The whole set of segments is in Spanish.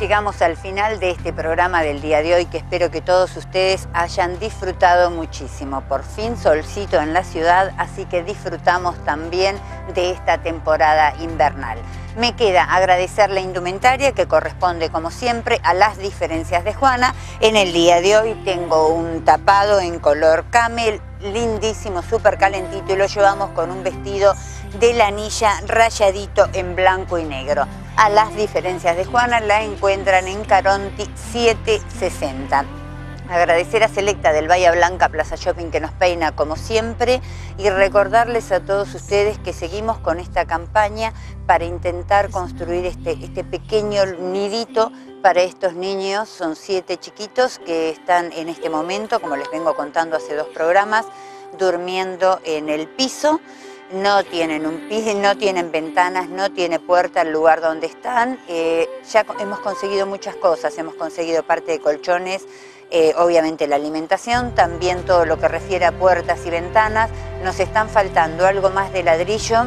llegamos al final de este programa del día de hoy que espero que todos ustedes hayan disfrutado muchísimo. Por fin solcito en la ciudad, así que disfrutamos también de esta temporada invernal. Me queda agradecer la indumentaria que corresponde como siempre a las diferencias de Juana. En el día de hoy tengo un tapado en color camel, lindísimo, súper calentito y lo llevamos con un vestido de la anilla rayadito en blanco y negro. A las diferencias de Juana la encuentran en Caronti 760. Agradecer a Selecta del Bahía Blanca Plaza Shopping que nos peina como siempre y recordarles a todos ustedes que seguimos con esta campaña para intentar construir este, este pequeño nidito para estos niños. Son siete chiquitos que están en este momento, como les vengo contando hace dos programas, durmiendo en el piso no tienen un piso, no tienen ventanas, no tiene puerta el lugar donde están. Eh, ya hemos conseguido muchas cosas, hemos conseguido parte de colchones, eh, obviamente la alimentación, también todo lo que refiere a puertas y ventanas. Nos están faltando algo más de ladrillo,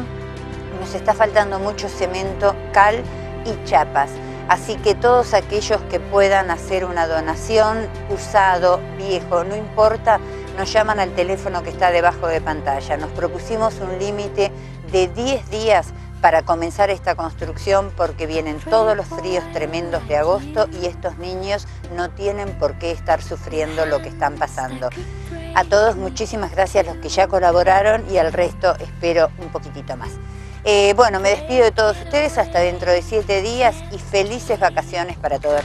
nos está faltando mucho cemento, cal y chapas. Así que todos aquellos que puedan hacer una donación, usado, viejo, no importa, nos llaman al teléfono que está debajo de pantalla. Nos propusimos un límite de 10 días para comenzar esta construcción porque vienen todos los fríos tremendos de agosto y estos niños no tienen por qué estar sufriendo lo que están pasando. A todos muchísimas gracias a los que ya colaboraron y al resto espero un poquitito más. Eh, bueno, me despido de todos ustedes hasta dentro de siete días y felices vacaciones para todos.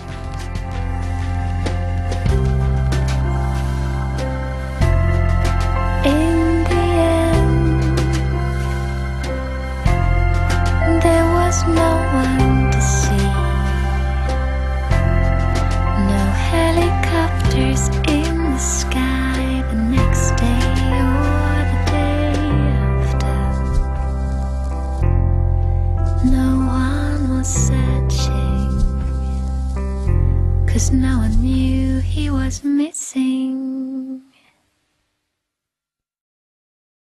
No one to see. No helicopters in the sky the next day or the day after. No one was cause no one knew he was missing.